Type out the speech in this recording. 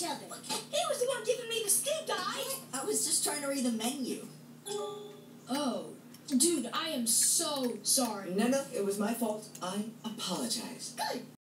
each other. He was the one giving me the stink eye. I was just trying to read the menu. Oh, dude, I am so sorry. No, no, it was my fault. I apologize. Good.